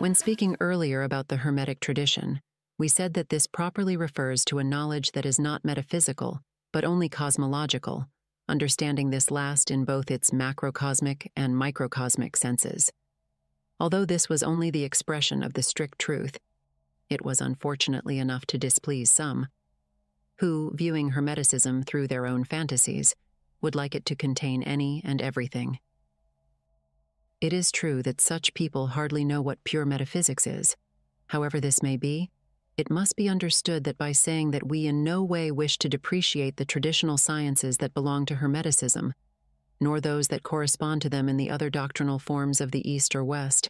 When speaking earlier about the Hermetic tradition, we said that this properly refers to a knowledge that is not metaphysical, but only cosmological, understanding this last in both its macrocosmic and microcosmic senses. Although this was only the expression of the strict truth, it was unfortunately enough to displease some, who, viewing Hermeticism through their own fantasies, would like it to contain any and everything. It is true that such people hardly know what pure metaphysics is. However, this may be, it must be understood that by saying that we in no way wish to depreciate the traditional sciences that belong to Hermeticism, nor those that correspond to them in the other doctrinal forms of the East or West,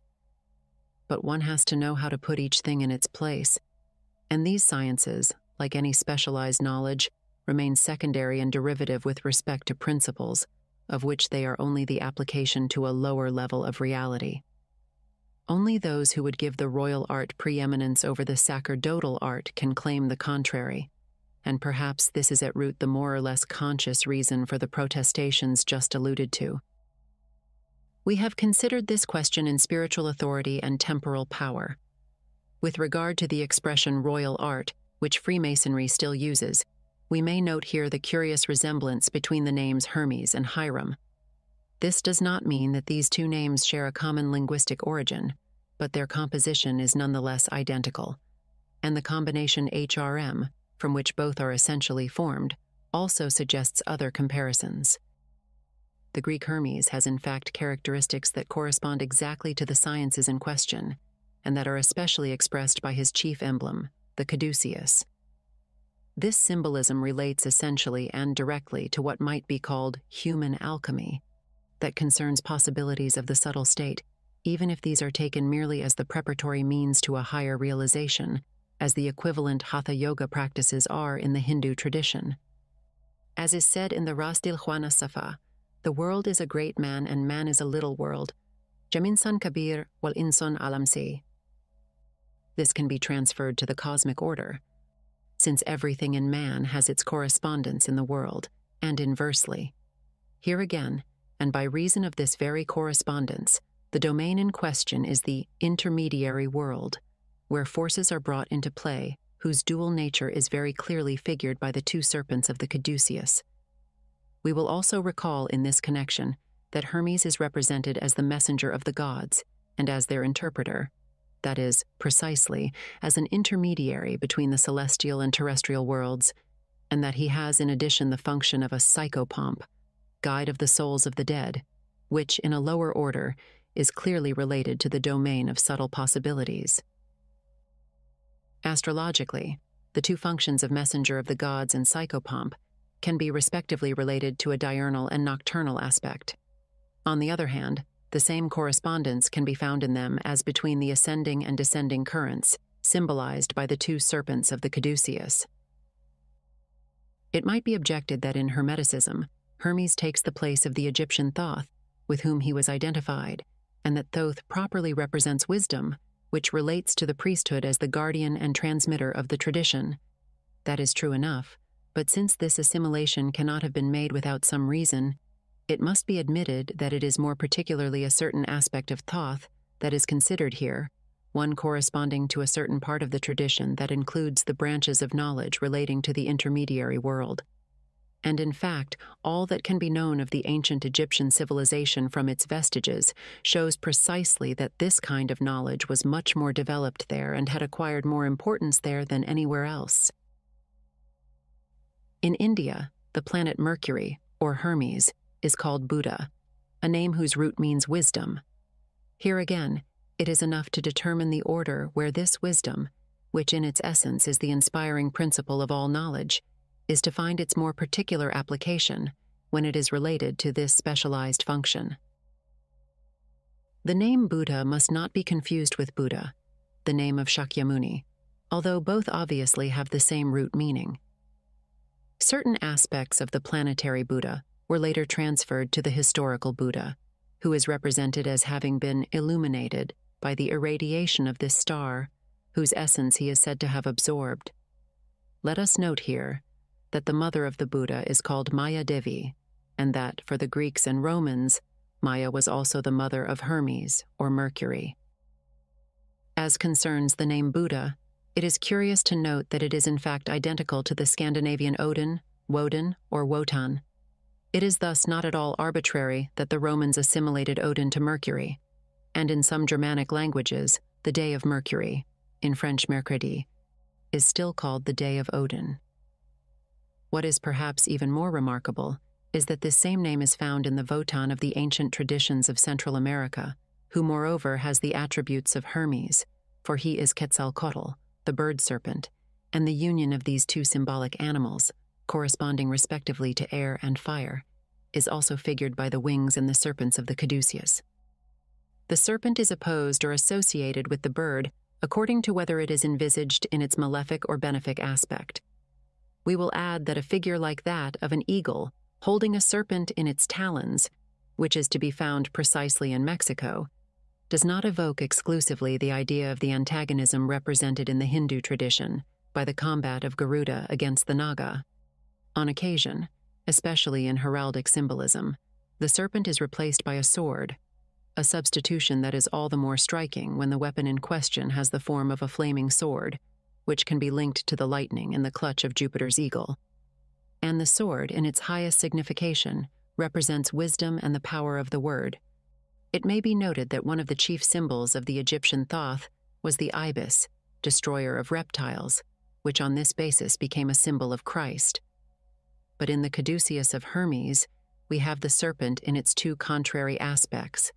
but one has to know how to put each thing in its place. And these sciences, like any specialized knowledge, remain secondary and derivative with respect to principles, of which they are only the application to a lower level of reality. Only those who would give the royal art preeminence over the sacerdotal art can claim the contrary, and perhaps this is at root the more or less conscious reason for the protestations just alluded to. We have considered this question in spiritual authority and temporal power. With regard to the expression royal art, which Freemasonry still uses, we may note here the curious resemblance between the names Hermes and Hiram. This does not mean that these two names share a common linguistic origin, but their composition is nonetheless identical. And the combination HRM, from which both are essentially formed, also suggests other comparisons. The Greek Hermes has in fact characteristics that correspond exactly to the sciences in question, and that are especially expressed by his chief emblem, the caduceus. This symbolism relates essentially and directly to what might be called human alchemy, that concerns possibilities of the subtle state, even if these are taken merely as the preparatory means to a higher realization, as the equivalent hatha yoga practices are in the Hindu tradition. As is said in the Rasa'il Ikhwan al-Safa, the world is a great man and man is a little world. Jaminsan Kabir wal Inson Alamsi. This can be transferred to the cosmic order, since everything in man has its correspondence in the world, and inversely. Here again, and by reason of this very correspondence, the domain in question is the intermediary world, where forces are brought into play whose dual nature is very clearly figured by the two serpents of the caduceus. We will also recall in this connection that Hermes is represented as the messenger of the gods and as their interpreter, that is, precisely, as an intermediary between the celestial and terrestrial worlds, and that he has in addition the function of a psychopomp, guide of the souls of the dead, which, in a lower order, is clearly related to the domain of subtle possibilities. Astrologically, the two functions of messenger of the gods and psychopomp can be respectively related to a diurnal and nocturnal aspect. On the other hand, the same correspondence can be found in them as between the ascending and descending currents, symbolized by the two serpents of the caduceus. It might be objected that in Hermeticism, Hermes takes the place of the Egyptian Thoth, with whom he was identified, and that Thoth properly represents wisdom, which relates to the priesthood as the guardian and transmitter of the tradition. That is true enough, but since this assimilation cannot have been made without some reason, it must be admitted that it is more particularly a certain aspect of Thoth that is considered here, one corresponding to a certain part of the tradition that includes the branches of knowledge relating to the intermediary world. And in fact, all that can be known of the ancient Egyptian civilization from its vestiges shows precisely that this kind of knowledge was much more developed there and had acquired more importance there than anywhere else. In India, the planet Mercury, or Hermes, is called Budha, a name whose root means wisdom. Here again, it is enough to determine the order where this wisdom, which in its essence is the inspiring principle of all knowledge, is to find its more particular application when it is related to this specialized function. The name Budha must not be confused with Buddha, the name of Shakyamuni, although both obviously have the same root meaning. Certain aspects of the planetary Budha were later transferred to the historical Buddha, who is represented as having been illuminated by the irradiation of this star, whose essence he is said to have absorbed. Let us note here that the mother of the Buddha is called Maya Devi, and that, for the Greeks and Romans, Maya was also the mother of Hermes, or Mercury. As concerns the name Budha, it is curious to note that it is in fact identical to the Scandinavian Odin, Woden, or Wotan. It is thus not at all arbitrary that the Romans assimilated Odin to Mercury, and in some Germanic languages, the Day of Mercury, in French Mercredi, is still called the Day of Odin. What is perhaps even more remarkable is that this same name is found in the Wotan of the ancient traditions of Central America, who moreover has the attributes of Hermes, for he is Quetzalcoatl, the bird serpent, and the union of these two symbolic animals, corresponding respectively to air and fire, is also figured by the wings and the serpents of the caduceus. The serpent is opposed or associated with the bird according to whether it is envisaged in its malefic or benefic aspect. We will add that a figure like that of an eagle holding a serpent in its talons, which is to be found precisely in Mexico, does not evoke exclusively the idea of the antagonism represented in the Hindu tradition by the combat of Garuda against the Naga. On occasion, especially in heraldic symbolism, the serpent is replaced by a sword, a substitution that is all the more striking when the weapon in question has the form of a flaming sword, which can be linked to the lightning in the clutch of Jupiter's eagle and the sword, in its highest signification, represents wisdom and the power of the word. It may be noted that one of the chief symbols of the Egyptian Thoth was the ibis, destroyer of reptiles, which on this basis became a symbol of Christ. But in the caduceus of Hermes, we have the serpent in its two contrary aspects,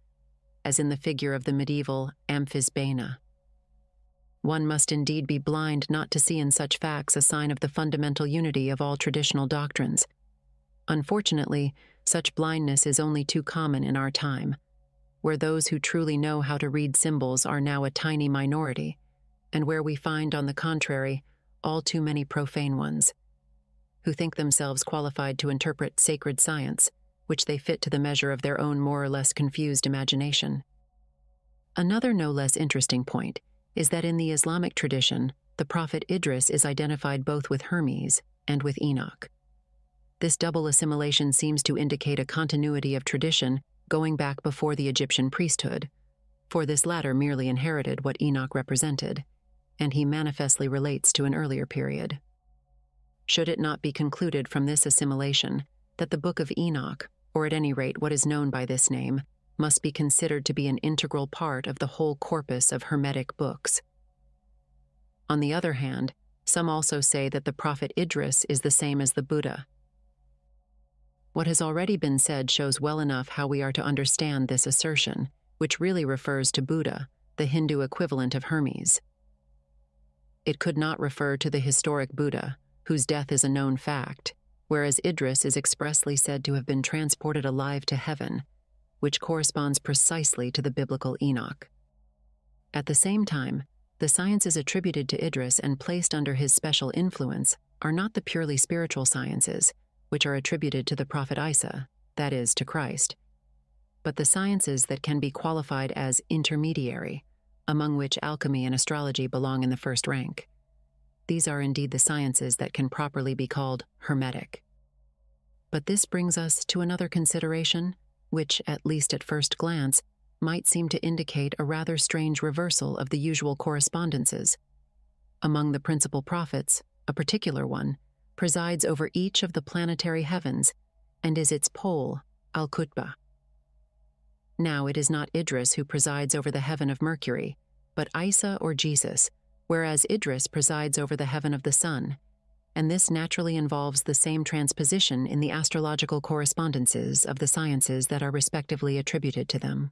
as in the figure of the medieval Amphisbaena. One must indeed be blind not to see in such facts a sign of the fundamental unity of all traditional doctrines. Unfortunately, such blindness is only too common in our time, where those who truly know how to read symbols are now a tiny minority, and where we find, on the contrary, all too many profane ones, who think themselves qualified to interpret sacred science, which they fit to the measure of their own more or less confused imagination. Another no less interesting point is that in the Islamic tradition, the prophet Idris is identified both with Hermes and with Enoch. This double assimilation seems to indicate a continuity of tradition going back before the Egyptian priesthood, for this latter merely inherited what Enoch represented, and he manifestly relates to an earlier period. Should it not be concluded from this assimilation that the Book of Enoch, or at any rate what is known by this name, must be considered to be an integral part of the whole corpus of Hermetic books. On the other hand, some also say that the prophet Idris is the same as the Buddha. What has already been said shows well enough how we are to understand this assertion, which really refers to Budha, the Hindu equivalent of Hermes. It could not refer to the historic Buddha, whose death is a known fact, whereas Idris is expressly said to have been transported alive to heaven which corresponds precisely to the biblical Enoch. At the same time, the sciences attributed to Idris and placed under his special influence are not the purely spiritual sciences, which are attributed to the prophet Isa, that is, to Christ, but the sciences that can be qualified as intermediary, among which alchemy and astrology belong in the first rank. These are indeed the sciences that can properly be called Hermetic. But this brings us to another consideration which, at least at first glance, might seem to indicate a rather strange reversal of the usual correspondences. Among the principal prophets, a particular one, presides over each of the planetary heavens and is its pole, Al Qutba. Now it is not Idris who presides over the heaven of Mercury, but Isa or Jesus, whereas Idris presides over the heaven of the sun, and this naturally involves the same transposition in the astrological correspondences of the sciences that are respectively attributed to them.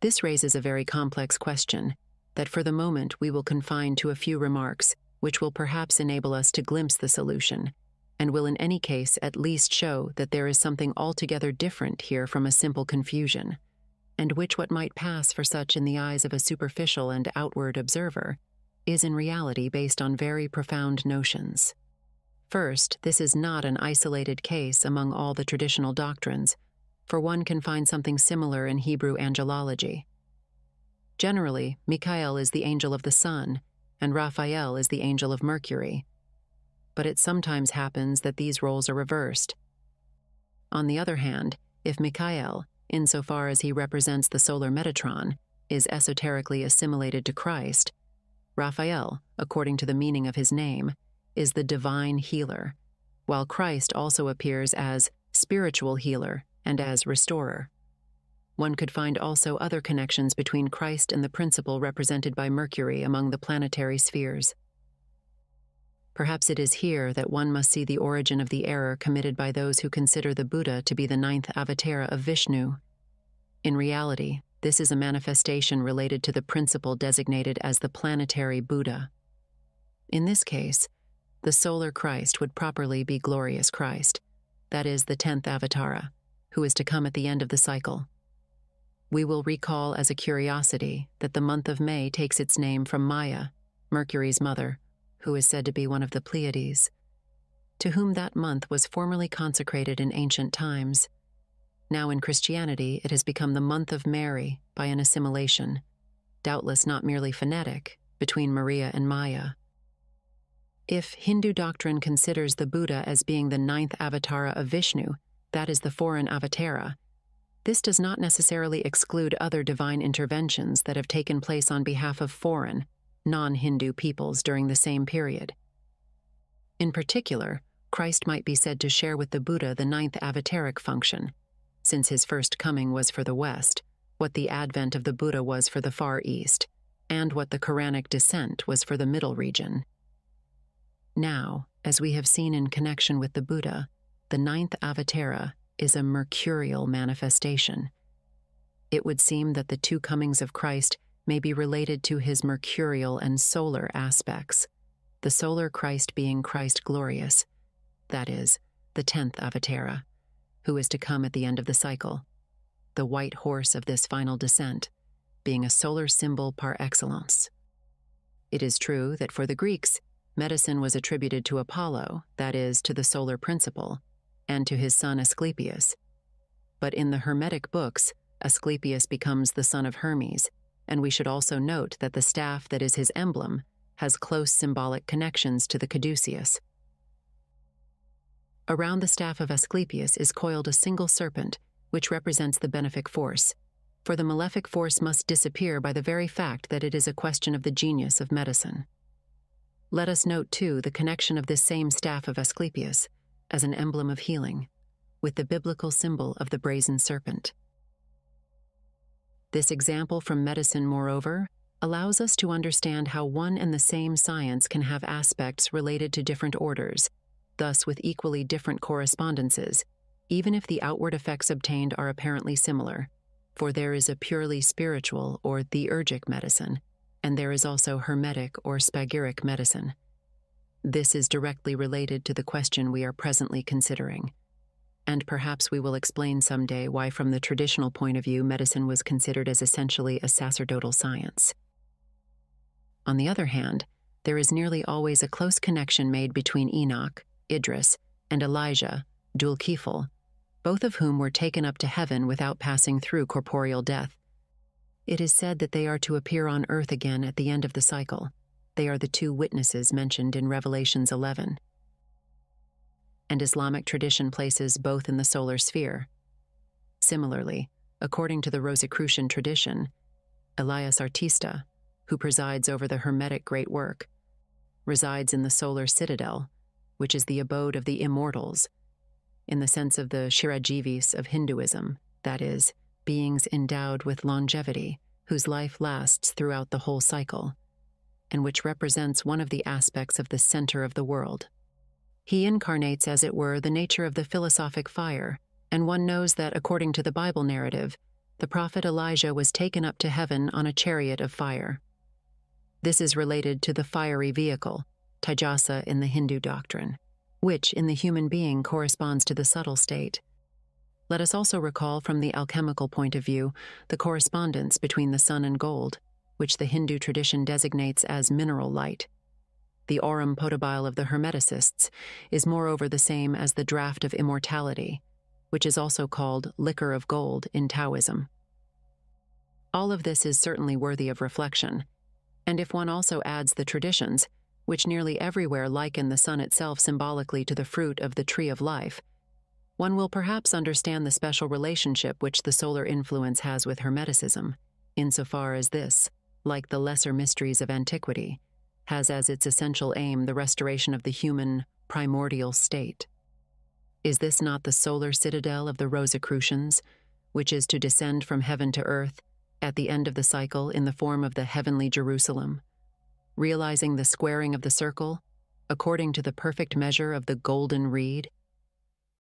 This raises a very complex question that for the moment we will confine to a few remarks, which will perhaps enable us to glimpse the solution, and will in any case at least show that there is something altogether different here from a simple confusion, and which what might pass for such in the eyes of a superficial and outward observer is in reality based on very profound notions. First, this is not an isolated case among all the traditional doctrines, for one can find something similar in Hebrew angelology. Generally, Michael is the angel of the sun, and Raphael is the angel of Mercury. but it sometimes happens that these roles are reversed. On the other hand, if Michael, insofar as he represents the solar Metatron, is esoterically assimilated to Christ, Raphael, according to the meaning of his name, is the divine healer, while Christ also appears as spiritual healer and as restorer. One could find also other connections between Christ and the principle represented by Mercury among the planetary spheres. Perhaps it is here that one must see the origin of the error committed by those who consider the Buddha to be the ninth avatara of Vishnu. In reality, this is a manifestation related to the principle designated as the planetary Budha. In this case, the solar Christ would properly be glorious Christ, that is, the tenth avatara, who is to come at the end of the cycle. We will recall as a curiosity that the month of May takes its name from Maya, Mercury's mother, who is said to be one of the Pleiades, to whom that month was formerly consecrated in ancient times. Now in Christianity, it has become the month of Mary by an assimilation, doubtless not merely phonetic, between Maria and Maya. If Hindu doctrine considers the Buddha as being the ninth avatara of Vishnu, that is the foreign avatara, this does not necessarily exclude other divine interventions that have taken place on behalf of foreign, non Hindu peoples during the same period. In particular, Christ might be said to share with the Buddha the ninth avataric function, since his first coming was for the West, what the advent of the Buddha was for the Far East, and what the Quranic descent was for the Middle region. Now, as we have seen in connection with the Buddha, the ninth avatara is a mercurial manifestation. It would seem that the two comings of Christ may be related to his mercurial and solar aspects, the solar Christ being Christ glorious, that is, the tenth avatara, who is to come at the end of the cycle, the white horse of this final descent, being a solar symbol par excellence. It is true that for the Greeks, medicine was attributed to Apollo, that is, to the solar principle, and to his son Asclepius. But in the Hermetic books, Asclepius becomes the son of Hermes, and we should also note that the staff that is his emblem has close symbolic connections to the caduceus. Around the staff of Asclepius is coiled a single serpent, which represents the benefic force, for the malefic force must disappear by the very fact that it is a question of the genius of medicine. Let us note, too, the connection of this same staff of Asclepius as an emblem of healing, with the biblical symbol of the brazen serpent. This example from medicine, moreover, allows us to understand how one and the same science can have aspects related to different orders, thus with equally different correspondences, even if the outward effects obtained are apparently similar, for there is a purely spiritual or theurgic medicine, and there is also hermetic or spagyric medicine. This is directly related to the question we are presently considering. And perhaps we will explain someday why, from the traditional point of view, medicine was considered as essentially a sacerdotal science. On the other hand, there is nearly always a close connection made between Enoch, Idris, and Elijah, Dul-Kifl, both of whom were taken up to heaven without passing through corporeal death. It is said that they are to appear on earth again at the end of the cycle. They are the two witnesses mentioned in Revelations 11. And Islamic tradition places both in the solar sphere. Similarly, according to the Rosicrucian tradition, Elias Artista, who presides over the Hermetic great work, resides in the solar citadel, which is the abode of the immortals, in the sense of the Chirajivis of Hinduism, that is, beings endowed with longevity, whose life lasts throughout the whole cycle and which represents one of the aspects of the center of the world. He incarnates, as it were, the nature of the philosophic fire, and one knows that, according to the Bible narrative, the prophet Elijah was taken up to heaven on a chariot of fire. This is related to the fiery vehicle, Taijasa in the Hindu doctrine, which in the human being corresponds to the subtle state. Let us also recall from the alchemical point of view the correspondence between the sun and gold which the Hindu tradition designates as mineral light. The aurum potabile of the Hermeticists is moreover the same as the draught of immortality, which is also called liquor of gold in Taoism. All of this is certainly worthy of reflection, and if one also adds the traditions, which nearly everywhere liken the sun itself symbolically to the fruit of the tree of life, one will perhaps understand the special relationship which the solar influence has with Hermeticism, insofar as this, like the lesser mysteries of antiquity, has as its essential aim the restoration of the human, primordial state. Is this not the solar citadel of the Rosicrucians, which is to descend from heaven to earth at the end of the cycle in the form of the heavenly Jerusalem, realizing the squaring of the circle according to the perfect measure of the golden reed?